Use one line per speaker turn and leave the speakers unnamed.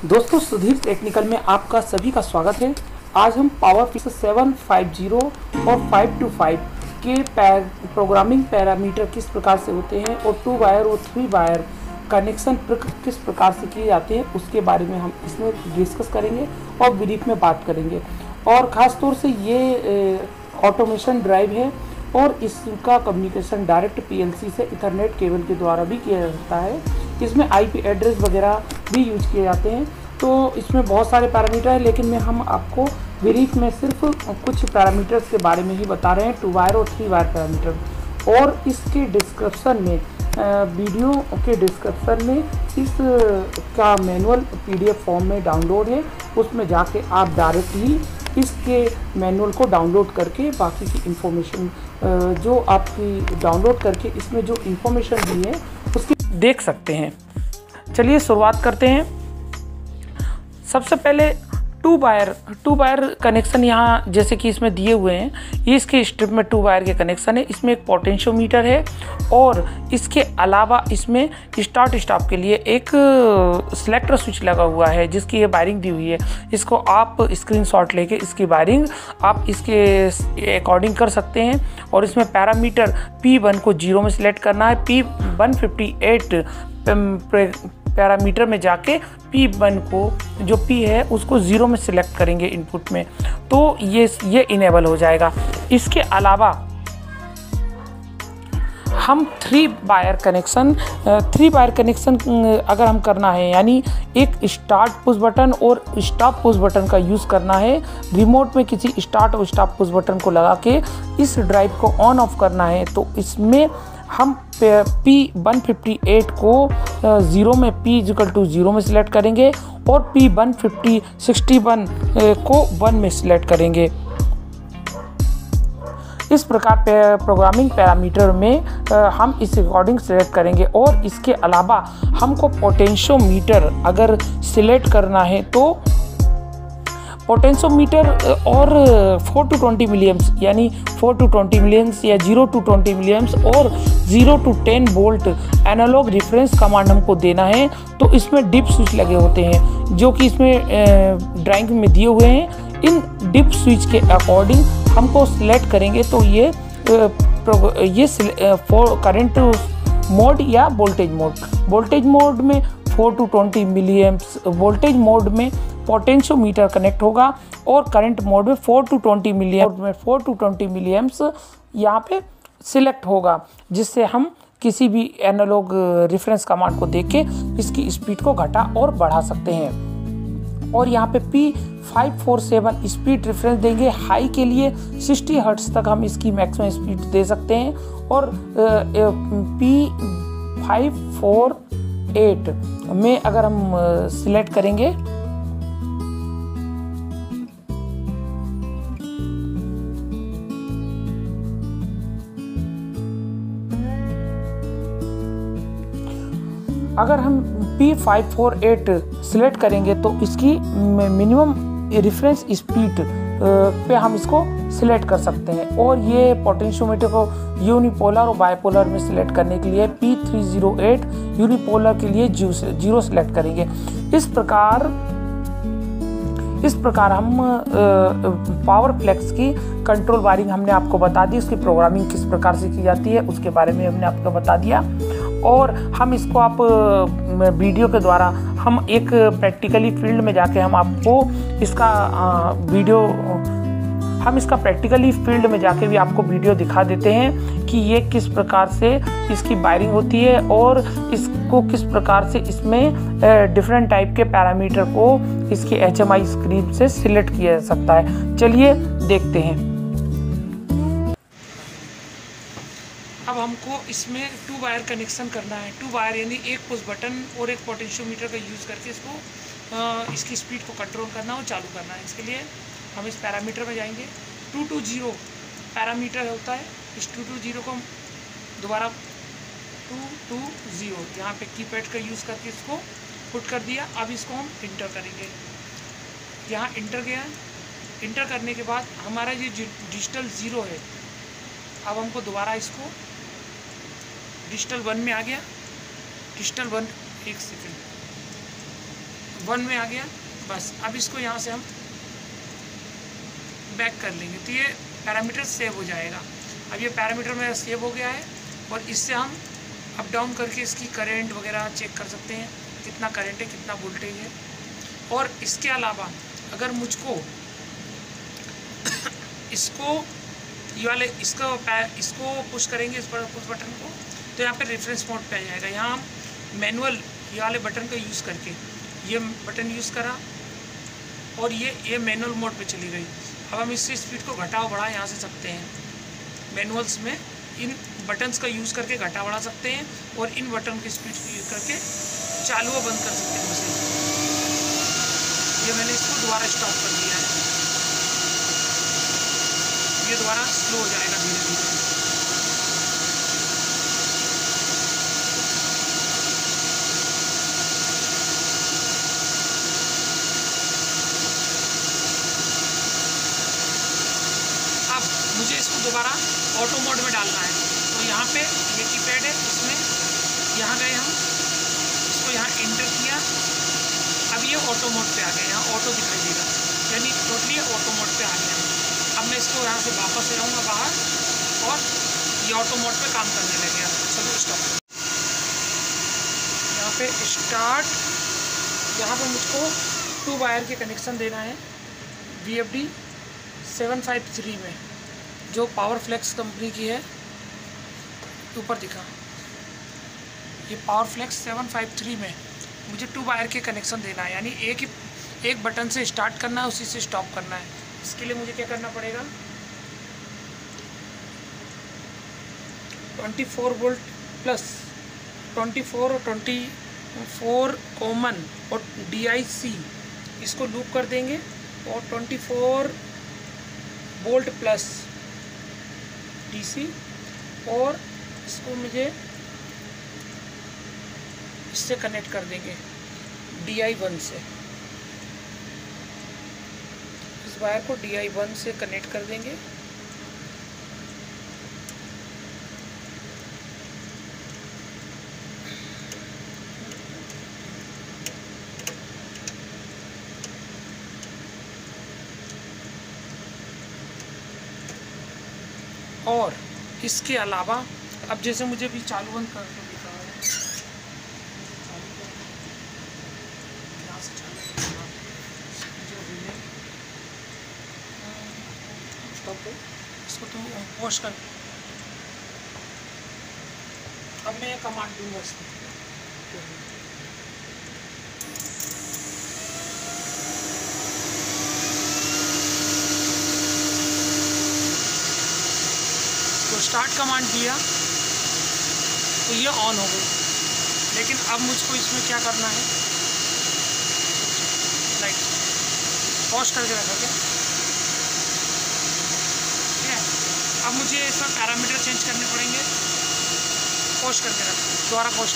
दोस्तों सुधीर टेक्निकल में आपका सभी का स्वागत है। आज हम power flex seven five zero और फाइव टू फाइव के पैर, प्रोग्रामिंग पैरामीटर किस प्रकार से होते हैं और टू वायर और थ्री वायर कनेक्शन किस प्रकार से किए जाते हैं उसके बारे में हम इसमें डिस्कस करेंगे और ब्रीफ में बात करेंगे। और ख़ास तौर से ये ऑटोमेशन ड्राइव है और इसका कम्युनिकेशन डायरेक्ट पीएलसी से इथरनेट केबल के द्वारा भी किया जाता है। इसमें आईपी एड्रेस वगैरह भी यूज़ किए जाते हैं। तो इसमें बहुत सारे पैरामीटर हैं, लेकिन मैं हम आपको ब्रीफ में सिर्फ़ कुछ पैरामीटर्स के बारे में ही बता रहे हैं टू वायर और थ्री वायर पैरामीटर और इसके डिस्क्रिप्शन में वीडियो के डिस्क्रिप्शन में इस, का मैनुअल पीडीएफ फॉर्म में डाउनलोड है। उसमें जाके आप डायरेक्ट ही इसके मैनुअल को डाउनलोड करके बाकी की इन्फॉर्मेशन जो आपकी डाउनलोड करके इसमें जो इन्फॉर्मेशन दी है देख सकते हैं। चलिए शुरुआत करते हैं। सबसे पहले two wire two wire connection यहाँ जैसे कि इसमें दिए हुए हैं इसके स्ट्रिप में टू वायर के कनेक्शन है, इसमें एक पोटेंशियोमीटर है और इसके अलावा इसमें स्टार्ट स्टॉप के लिए एक सिलेक्टर स्विच लगा हुआ है जिसकी ये वायरिंग दी हुई है। इसको आप स्क्रीन शॉट लेके इसकी वायरिंग आप इसके अकॉर्डिंग कर सकते हैं और इसमें पैरामीटर P1 को ज़ीरो में सिलेक्ट करना है। P 158 पैरामीटर में जाके पी वन को, जो पी है, उसको ज़ीरो में सिलेक्ट करेंगे इनपुट में। तो ये ये इनेबल हो जाएगा। इसके अलावा हम three wire connection three wire connection अगर हम करना है, यानी एक स्टार्ट पुश बटन और स्टॉप पुश बटन का यूज़ करना है। रिमोट में किसी स्टार्ट और स्टॉप पुश बटन को लगा के इस ड्राइव को ऑन ऑफ़ करना है तो इसमें हम पी वन फिफ्टी एट को ज़ीरो में पी इजिकल टू ज़ीरो में सिलेक्ट करेंगे और P one fifty sixty one को वन में सिलेक्ट करेंगे। इस प्रकार प्रोग्रामिंग पैरामीटर में हम इस अकॉर्डिंग सेलेक्ट करेंगे और इसके अलावा हमको पोटेंशियोमीटर अगर सिलेक्ट करना है तो पोटेंशियोमीटर और 4 टू 20 मिलियम्स यानी 4 टू 20 मिलियम्स या 0 टू 20 मिलियम्स और 0 to 10 volt analog reference command हमको देना है। तो इसमें डिप स्विच लगे होते हैं, जो कि इसमें ड्राइंग में दिए हुए हैं। इन डिप स्विच के अकॉर्डिंग हमको सिलेक्ट करेंगे तो ये ये करंट मोड या वोल्टेज मोड वोल्टेज मोड में 4 टू 20 मिलियम्स वोल्टेज मोड में पोटेंशियोमीटर कनेक्ट होगा और करंट मोड में 4 टू 20 मिलियम में 4 टू 20 मिलियम्स यहाँ पे सिलेक्ट होगा, जिससे हम किसी भी एनालॉग रेफरेंस कमांड को देख के इसकी स्पीड को घटा और बढ़ा सकते हैं। और यहाँ पे P five four seven speed reference देंगे, हाई के लिए 60 हर्ट्स तक हम इसकी मैक्सिमम स्पीड दे सकते हैं। और पी फाइव फोर एट में अगर हम सिलेक्ट करेंगे अगर हम P five four eight select करेंगे तो इसकी मिनिमम रेफरेंस स्पीड पे हम इसको सिलेक्ट कर सकते हैं। और ये पोटेंशियोमीटर को यूनिपोलर और बायपोलर में सिलेक्ट करने के लिए P three zero eight unipolar के लिए ज़ीरो सिलेक्ट करेंगे। इस प्रकार इस प्रकार हम पावर फ्लेक्स की कंट्रोल वायरिंग हमने आपको बता दी। उसकी प्रोग्रामिंग किस प्रकार से की जाती है, उसके बारे में हमने आपको बता दिया। और हम इसको आप वीडियो के द्वारा हम एक प्रैक्टिकली फ़ील्ड में जाके हम आपको इसका वीडियो, हम इसका प्रैक्टिकली फ़ील्ड में जाके भी आपको वीडियो दिखा देते हैं कि ये किस प्रकार से इसकी वायरिंग होती है और इसको किस प्रकार से इसमें डिफरेंट टाइप के पैरामीटर को इसकी एच स्क्रीन से सिलेक्ट किया जा सकता है। चलिए देखते हैं। हमको इसमें टू वायर कनेक्शन करना है। टू वायर यानी एक पुश बटन और एक पोटेंशियोमीटर का यूज़ करके इसको इसकी स्पीड को कंट्रोल करना और चालू करना है। इसके लिए हम इस पैरामीटर में जाएँगे। टू टू ज़ीरो पैरामीटर होता है। इस टू टू ज़ीरो को हम दोबारा टू टू ज़ीरो यहाँ पे कीपैड का यूज़ करके इसको पुट कर दिया। अब इसको हम इंटर करेंगे। यहाँ इंटर गया। इंटर करने के बाद हमारा ये डिजिटल ज़ीरो है। अब हमको दोबारा इसको डिजिटल वन में आ गया। डिजिटल वन, एक सेकेंड। वन में आ गया, बस। अब इसको यहाँ से हम बैक कर लेंगे। तो ये पैरामीटर सेव हो जाएगा। अब ये पैरामीटर मेरा सेव हो गया है और इससे हम अप डाउन करके इसकी करंट वगैरह चेक कर सकते हैं, कितना करंट है, कितना वोल्टेज है। और इसके अलावा, अगर मुझको इसको, ये वाले, इसका इसको पुश करेंगे इस पर पुश बटन को तो यहाँ पे रेफरेंस मोड पे आ जाएगा। यहाँ हम मैनुअल ये वाले बटन का यूज़ करके ये बटन यूज़ करा और ये ये मैनुअल मोड पे चली गई। अब हम इससे स्पीड को घटा बढ़ा यहाँ से सकते हैं। मैनुअल्स में इन बटन्स का यूज़ करके घटा बढ़ा सकते हैं और इन बटन की स्पीड को यूज़ करके चालू व बंद कर सकते हैं मशीन ये मैंने इसको दोबारा स्टॉप कर दिया है। ये दोबारा स्लो हो जाएगा धीरे धीरे अब मुझे इसको दोबारा ऑटो मोड में डालना है। तो यहाँ पे ये की पैड है, इसमें यहाँ गए हम, इसको यहाँ एंटर किया। अब ये ऑटो मोड पे आ गया यहाँ ऑटो दिखाई देगा यानी टोटली ऑटो मोड पे आ गया अब मैं इसको यहाँ से वापस ले जाऊँगा बाहर और ये ऑटो मोड पे काम करने लग गया चलो स्टॉप यहाँ पे स्टार्ट यहाँ पे मुझको टू वायर के कनेक्शन देना है। V F D seven five three में। जो पावर फ्लेक्स कंपनी की है ऊपर दिखा। ये power flex seven five three में मुझे टू वायर के कनेक्शन देना है, यानी एक ही, एक बटन से स्टार्ट करना है, उसी से स्टॉप करना है। इसके लिए मुझे क्या करना पड़ेगा? 24 वोल्ट प्लस 24 और 24 कॉमन और डीआईसी इसको लूप कर देंगे और 24 वोल्ट प्लस डीसी और इसको मुझे इससे कनेक्ट कर देंगे डी आई वन से। इस वायर को डी आई वन से कनेक्ट कर देंगे। और इसके अलावा, अब जैसे मुझे भी चालू बंद करके है इसको तुम वॉश कर अब मैं कमांड दूँगा इसमें। स्टार्ट कमांड दिया तो ये ऑन हो गई। लेकिन अब मुझको इसमें क्या करना है? लाइट पॉज करके रखा क्या? ठीक है? अब मुझे इसमें पैरामीटर चेंज करने पड़ेंगे। पॉज करके रखा दोबारा पॉज